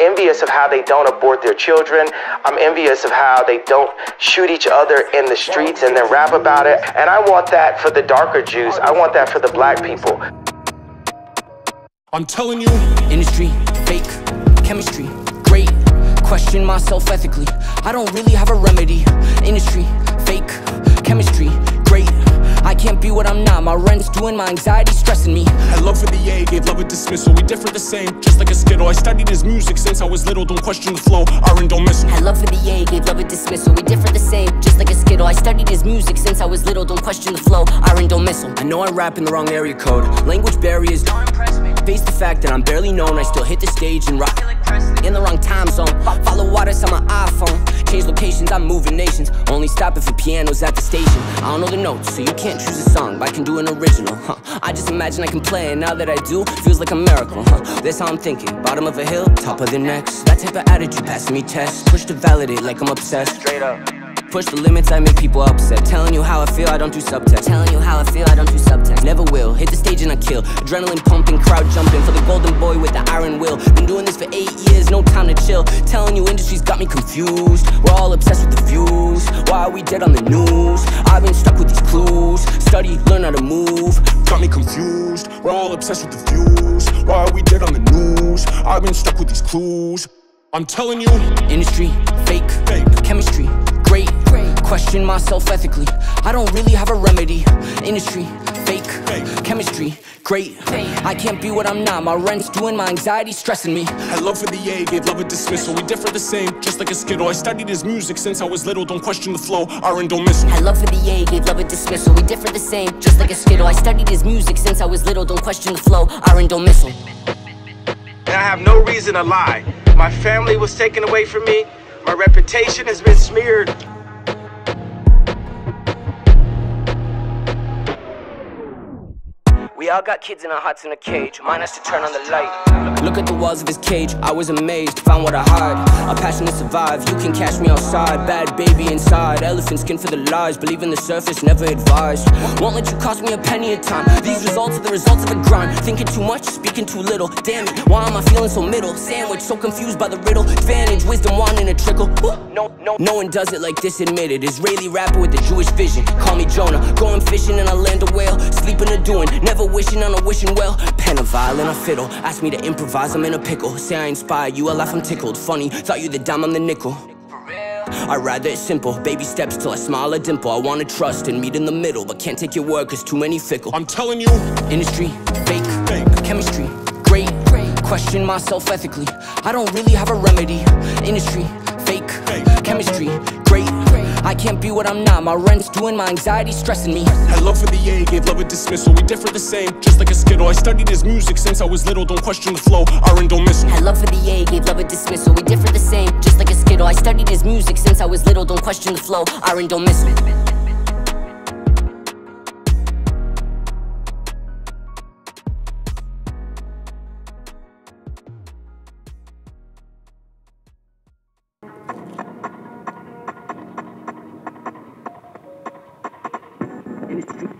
envious of how they don't abort their children. I'm envious of how they don't shoot each other in the streets and then rap about it. And I want that for the darker Jews. I want that for the black people. I'm telling you, industry, fake, chemistry, great. Question myself ethically. I don't really have a remedy. Industry, fake, chemistry, great. I can't be what I'm not. My rent's due and my anxiety stressing me. Had love for the A, gave love a dismissal. We differ the same, just like a skittle. I studied his music since I was little. Don't question the flow. Iron don't miss. Had love for the A, gave love a dismissal. We differ the same, just like a skittle. I studied his music since I was little. Don't question the flow. Iron don't miss I know I rap in the wrong area code. Language barriers don't impress me. Face the fact that I'm barely known. I still hit the stage and rock. Change locations, I'm moving nations. Only stop if a piano's at the station. I don't know the notes, so you can't choose a song, but I can do an original. Huh. I just imagine I can play, and now that I do, feels like a miracle. Huh. That's how I'm thinking. Bottom of a hill, top of the next. That type of attitude passing me tests. Push to validate like I'm obsessed. Straight up. Push the limits, I make people upset. Telling you how I feel, I don't do subtext. Telling you how I feel, I don't do subtext. Never will. Hit the stage and I kill. Adrenaline pumping, crowd jumping for the golden boy with got me confused. We're all obsessed with the views. Why are we dead on the news? I've been stuck with these clues. Study, learn how to move. Got me confused. We're all obsessed with the views. Why are we dead on the news? I've been stuck with these clues. I'm telling you, industry, fake, fake, chemistry, great. Question myself ethically. I don't really have a remedy. Industry, fake, fake. chemistry, great. I can't be what I'm not. My rent's due and my anxiety stressing me. Had love for the A, gave love a dismissal. We differ the same, just like a skittle. Oh, I studied his music since I was little. Don't question the flow. Iron don't miss. Had love for the A, gave love a dismissal. We differ the same, just like a skittle. Oh, I studied his music since I was little. Don't question the flow. Iron don't miss. And I have no reason to lie. My family was taken away from me. My reputation has been smeared. We all got kids in our hearts in a cage. Mine has to turn on the light. Look at the walls of his cage. I was amazed, found what I hide. A passion to survive. You can catch me outside. Bad baby inside. Elephant skin for the lies. Believe in the surface, never advised. Won't let you cost me a penny a time. These results are the results of a grind. Thinking too much, speaking too little. Damn it, why am I feeling so middle? Sandwich, so confused by the riddle. Advantage, wisdom wanting a trickle. No, no, no one does it like this. Admit it. Israeli rapper with a Jewish vision. Jonah. Going fishing and I land a whale. Sleeping or doing. Never wishing on a wishing well. Pen a violin, a fiddle. Ask me to improvise, I'm in a pickle. Say I inspire you, I laugh, I'm tickled. Funny, thought you the dime, I'm the nickel. I'd rather it's simple, baby steps till I smile a dimple. I wanna trust and meet in the middle, but can't take your word cause too many fickle. I'm telling you, industry, fake, fake. chemistry, great. great. Question myself ethically. I don't really have a remedy. Industry, fake, fake. chemistry, great. I can't be what I'm not. My rent's and my anxiety stressing me. Had love for the A, gave love a dismissal. We differ the same, just like a skittle. I studied his music since I was little. Don't question the flow. Iron don't miss. Had love for the A, gave love a dismissal. We differ the same, just like a skittle. I studied his music since I was little. Don't question the flow. Iron don't miss. Industry.